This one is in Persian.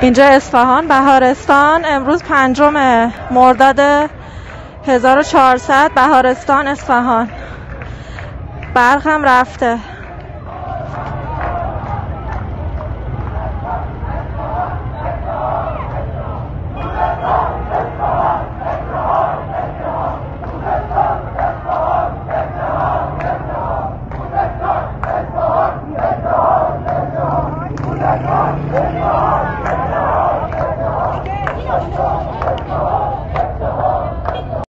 اینجا اصفهان بهارستان امروز پنجم مرداد 1400 بهارستان اصفهان. برقم رفته. Let's go!